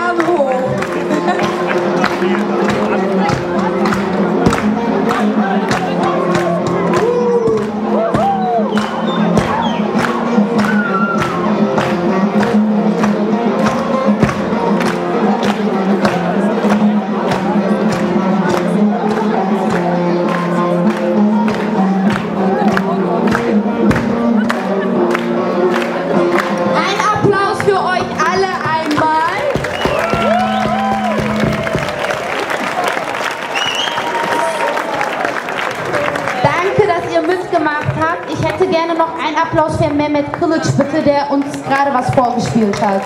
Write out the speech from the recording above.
Arme. Ein Applaus für euch alle einmal. Mitgemacht habt. Ich hätte gerne noch einen Applaus für Mehmet Kılıç, bitte, der uns gerade was vorgespielt hat.